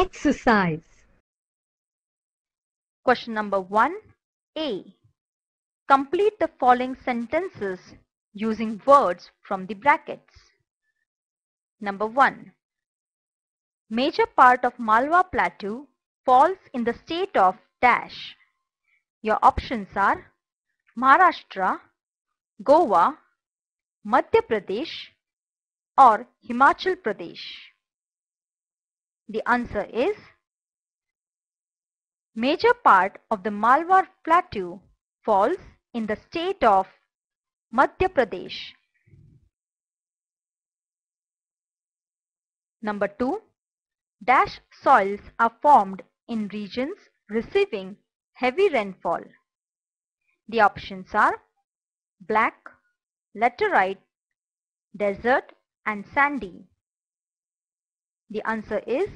Exercise. Question number 1A. Complete the following sentences using words from the brackets. Number 1. Major part of Malwa Plateau falls in the state of dash. Your options are Maharashtra, Goa, Madhya Pradesh or Himachal Pradesh. The answer is Major part of the Malwa Plateau falls in the state of Madhya Pradesh. Number 2. Dash soils are formed in regions receiving heavy rainfall. The options are black, laterite, desert and sandy. The answer is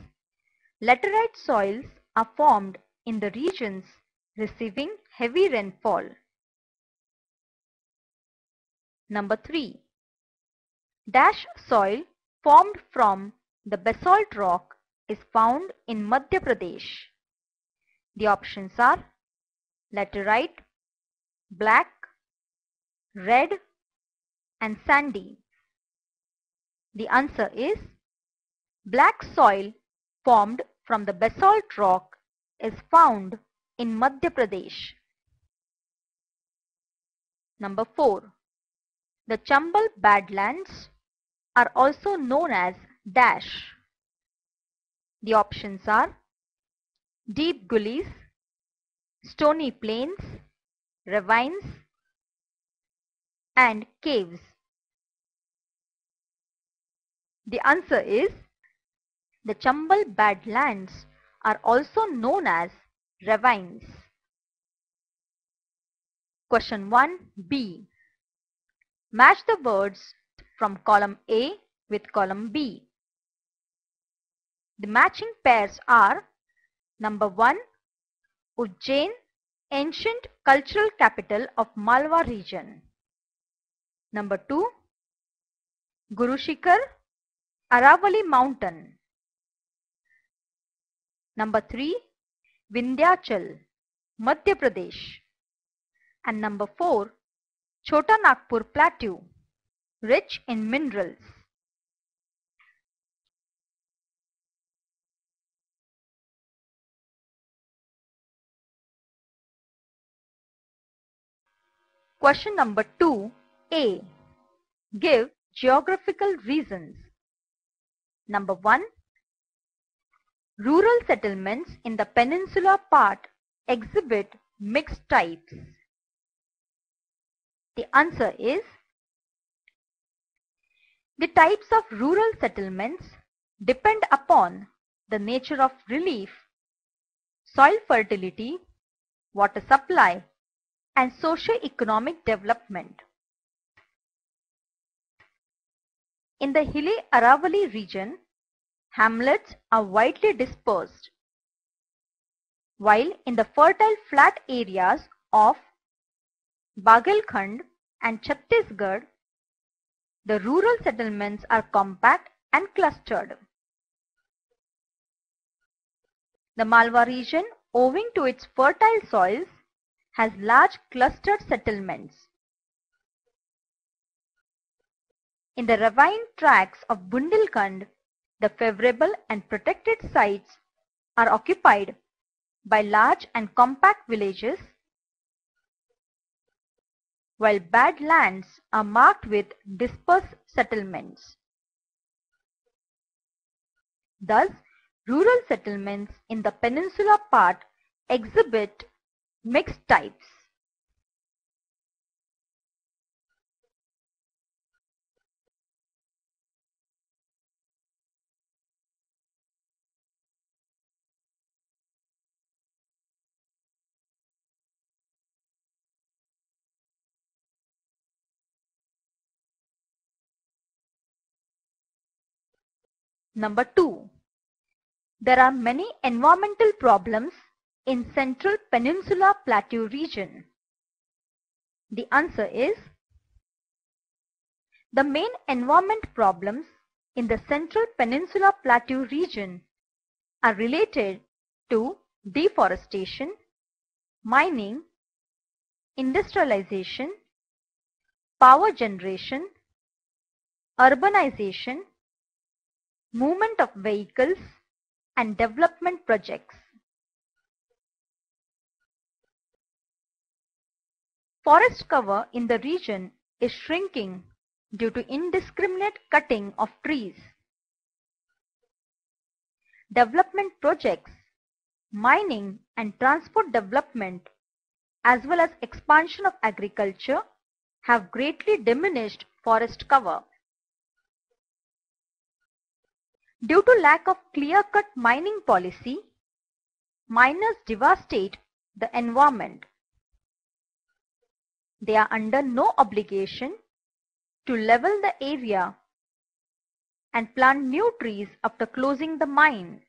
laterite soils are formed in the regions receiving heavy rainfall. Number 3. Dash soil formed from the basalt rock is found in Madhya Pradesh. The options are laterite, black, red and sandy. The answer is black soil formed from the basalt rock is found in Madhya Pradesh. Number 4. The Chambal Badlands are also known as dash. The options are deep gullies, stony plains, ravines and caves. The answer is the Chambal Badlands are also known as ravines. Question 1b. Match the words from column A with column B. The matching pairs are number 1 Ujjain ancient cultural capital of Malwa region. Number 2 Guru Shikhar Aravali mountain. Number 3 Vindhyachal Madhya Pradesh. And number 4 Chota Nagpur plateau rich in minerals. Question number 2a. Give geographical reasons. Number 1. Rural settlements in the peninsula part exhibit mixed types. The answer is the types of rural settlements depend upon the nature of relief, soil fertility, water supply and socio-economic development. In the hilly Aravali region, hamlets are widely dispersed, while in the fertile flat areas of Baghelkhand and Chhattisgarh, the rural settlements are compact and clustered. The Malwa region, owing to its fertile soils, has large clustered settlements. In the ravine tracts of Bundelkhand, the favorable and protected sites are occupied by large and compact villages, while bad lands are marked with dispersed settlements. Thus, rural settlements in the peninsula part exhibit mixed types. Number 2. There are many environmental problems in central Peninsula Plateau region? The answer is the main environment problems in the central Peninsula Plateau region are related to deforestation, mining, industrialization, power generation, urbanization, movement of vehicles and development projects. Forest cover in the region is shrinking due to indiscriminate cutting of trees. Development projects, mining and transport development as well as expansion of agriculture have greatly diminished forest cover. Due to lack of clear-cut mining policy, miners devastate the environment. They are under no obligation to level the area and plant new trees after closing the mine.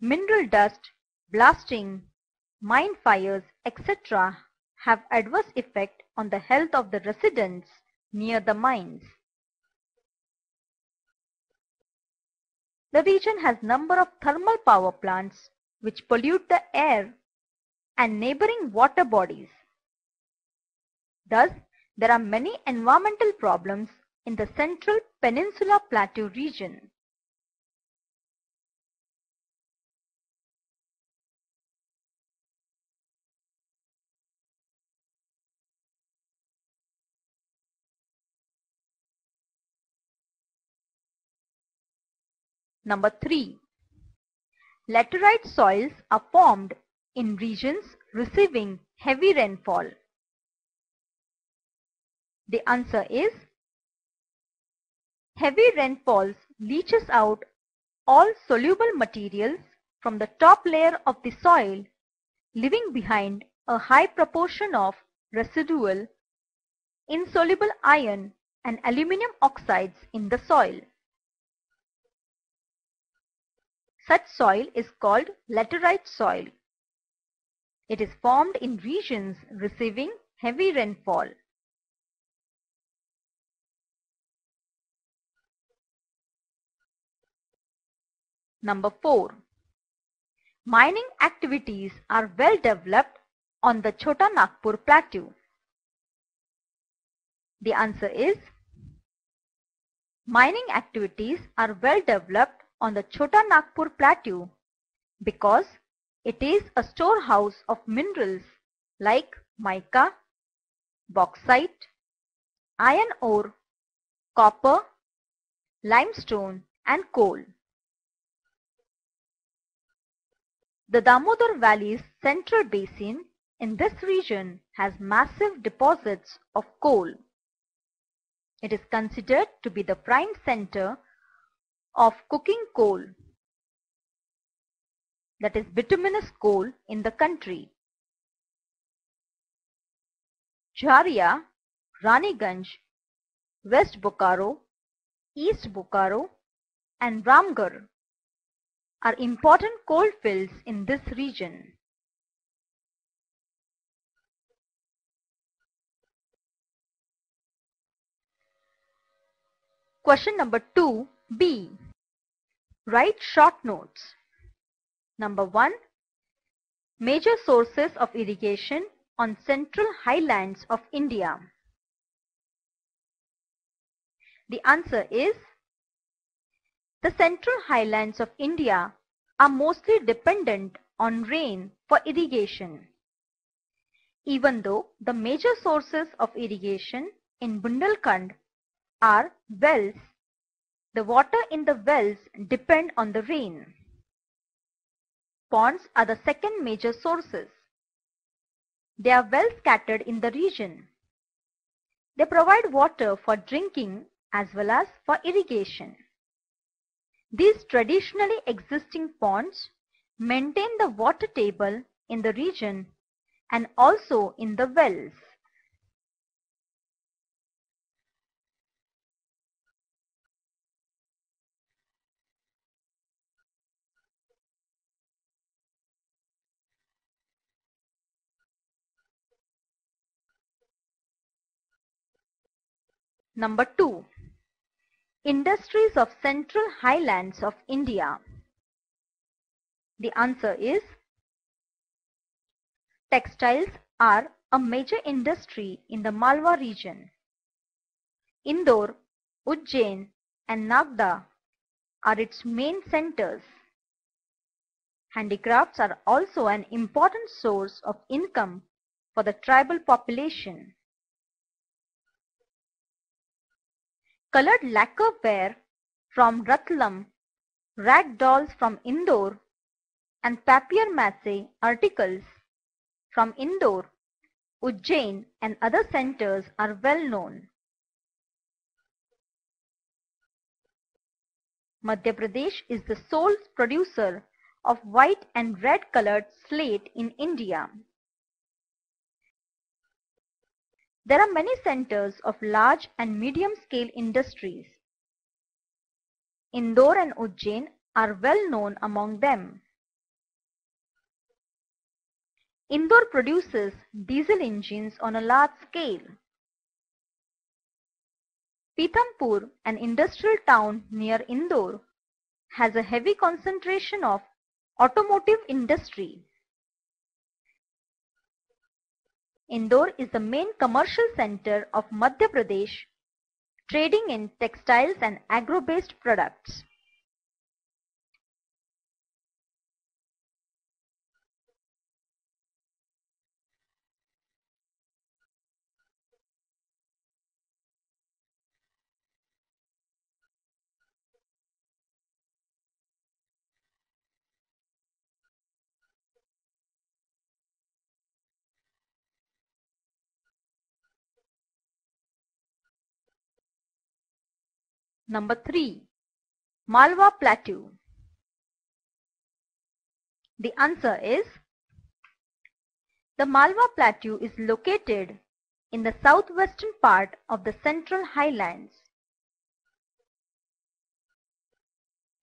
Mineral dust, blasting, mine fires, etc. have adverse effect on the health of the residents near the mines. The region has number of thermal power plants which pollute the air and neighboring water bodies. Thus, there are many environmental problems in the central Peninsula Plateau region. Number 3. Laterite soils are formed in regions receiving heavy rainfall. The answer is heavy rainfalls leaches out all soluble materials from the top layer of the soil leaving behind a high proportion of residual insoluble iron and aluminum oxides in the soil. Such soil is called laterite soil. It is formed in regions receiving heavy rainfall. Number 4. Mining activities are well developed on the Chota Nagpur plateau. The answer is Mining activities are well developed on the Chota Nagpur plateau because it is a storehouse of minerals like mica, bauxite, iron ore, copper, limestone and coal. The Damodar Valley's central basin in this region has massive deposits of coal. It is considered to be the prime center of coking coal that is bituminous coal in the country. Jharia, Raniganj, West Bokaro, East Bokaro and Ramgarh are important coal fields in this region. Question number 2b. Write short notes. Number 1. Major sources of irrigation on central highlands of India. The answer is the central highlands of India are mostly dependent on rain for irrigation. Even though the major sources of irrigation in Bundelkhand are wells, the water in the wells depend on the rain. Ponds are the second major sources. They are well scattered in the region. They provide water for drinking as well as for irrigation. These traditionally existing ponds maintain the water table in the region and also in the wells. Number 2. Industries of Central Highlands of India. The answer is Textiles are a major industry in the Malwa region. Indore, Ujjain and Nagda are its main centers. Handicrafts are also an important source of income for the tribal population. Colored lacquer ware from Ratlam, rag dolls from Indore and papier-mâché articles from Indore, Ujjain and other centers are well known. Madhya Pradesh is the sole producer of white and red colored slate in India. There are many centers of large and medium scale industries. Indore and Ujjain are well known among them. Indore produces diesel engines on a large scale. Pithampur, an industrial town near Indore, has a heavy concentration of automotive industry. Indore is the main commercial center of Madhya Pradesh, trading in textiles and agro-based products. Number 3. Malwa Plateau. The answer is the Malwa Plateau is located in the southwestern part of the Central Highlands.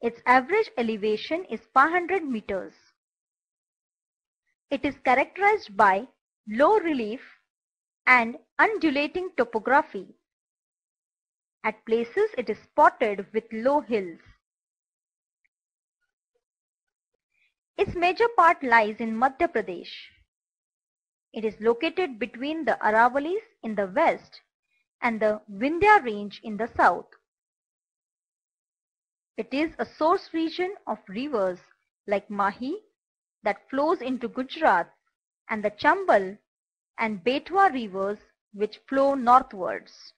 Its average elevation is 500 meters. It is characterized by low relief and undulating topography. At places it is spotted with low hills. Its major part lies in Madhya Pradesh. It is located between the Aravalis in the west and the Vindhya range in the south. It is a source region of rivers like Mahi that flows into Gujarat and the Chambal and Betwa rivers which flow northwards.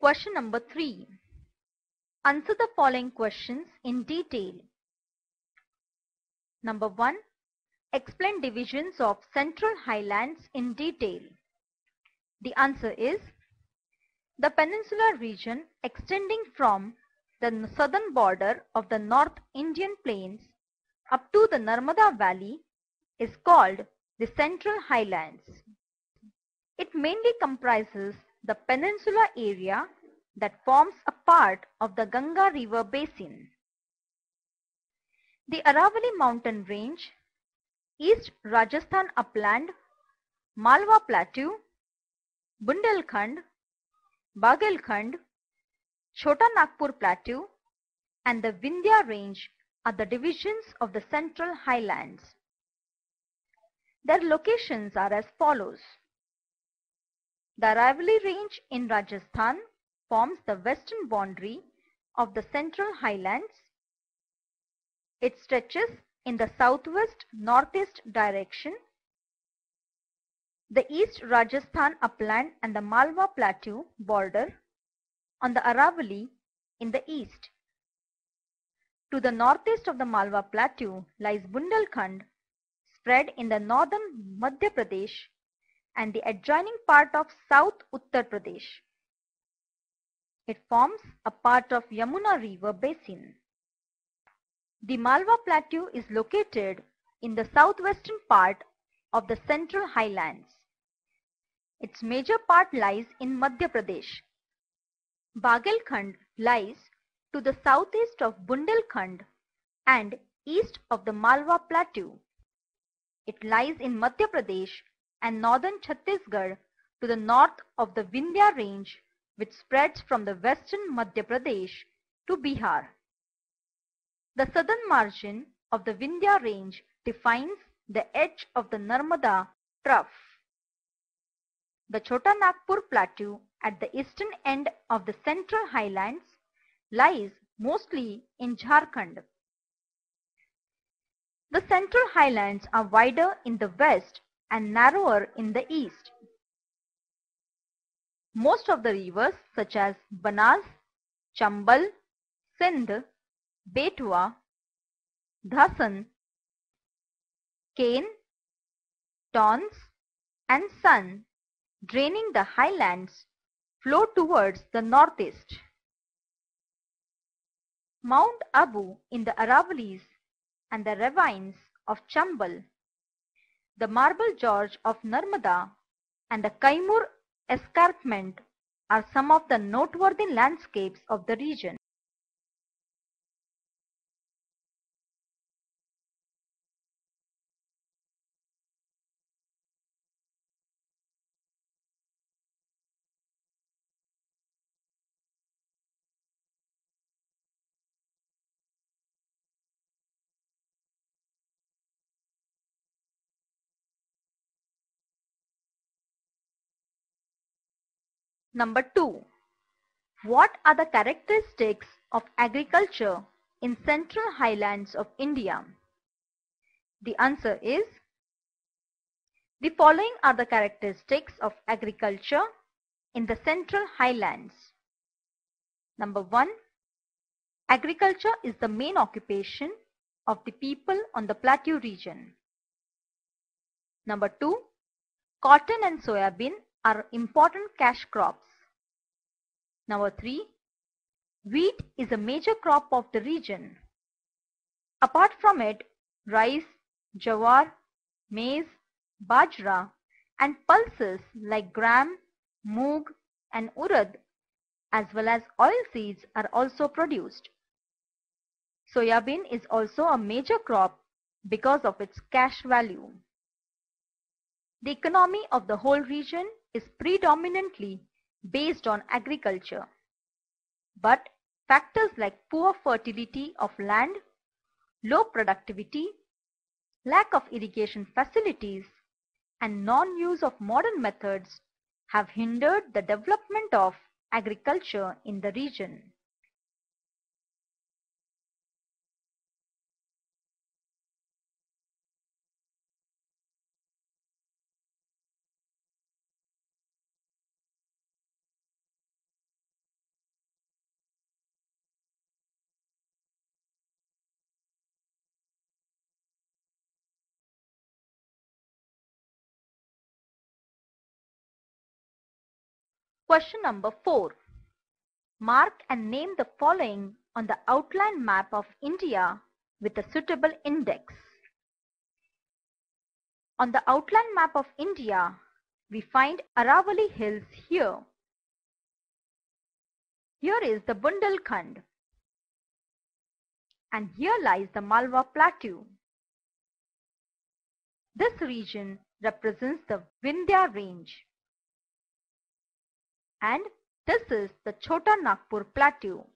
Question number 3. Answer the following questions in detail. Number 1. Explain divisions of Central Highlands in detail. The answer is the peninsular region extending from the southern border of the North Indian Plains up to the Narmada Valley is called the Central Highlands. It mainly comprises the peninsula area that forms a part of the Ganga river basin. The Aravalli mountain range, East Rajasthan upland, Malwa plateau, Bundelkhand, Baghelkhand, Chota Nagpur plateau and the Vindhya range are the divisions of the central highlands. Their locations are as follows. The Aravalli range in Rajasthan forms the western boundary of the central highlands. It stretches in the southwest northeast direction. The East Rajasthan upland and the Malwa plateau border on the Aravalli in the east. To the northeast of the Malwa plateau lies Bundelkhand spread in the northern Madhya Pradesh and the adjoining part of South Uttar Pradesh. It forms a part of Yamuna River basin. The Malwa Plateau is located in the southwestern part of the Central Highlands. Its major part lies in Madhya Pradesh. Baghelkhand lies to the southeast of Bundelkhand and east of the Malwa Plateau. It lies in Madhya Pradesh and northern Chhattisgarh to the north of the Vindhya range which spreads from the western Madhya Pradesh to Bihar. The southern margin of the Vindhya range defines the edge of the Narmada trough. The Chota Nagpur plateau at the eastern end of the central highlands lies mostly in Jharkhand. The central highlands are wider in the west and narrower in the east. Most of the rivers such as Banas, Chambal, Sindh, Betwa, Dhasan, Ken, Tons and Son draining the highlands flow towards the northeast. Mount Abu in the Aravallis and the ravines of Chambal, the Marble Gorge of Narmada and the Kaimur escarpment are some of the noteworthy landscapes of the region. Number 2. What are the characteristics of agriculture in central highlands of India? The answer is the following are the characteristics of agriculture in the central highlands. Number 1. Agriculture is the main occupation of the people on the plateau region. Number 2. Cotton and soybean are important cash crops. Number 3. Wheat is a major crop of the region. Apart from it, rice, jawar, maize, bajra and pulses like gram, moog and urad as well as oilseeds are also produced. Soybean is also a major crop because of its cash value. The economy of the whole region is predominantly based on agriculture. But factors like poor fertility of land, low productivity, lack of irrigation facilities, and non-use of modern methods have hindered the development of agriculture in the region. Question number 4. Mark and name the following on the outline map of India with a suitable index. On the outline map of India, we find Aravalli Hills here. Here is the Bundelkhand. And here lies the Malwa Plateau. This region represents the Vindhya range and this is the Chota Nagpur Plateau.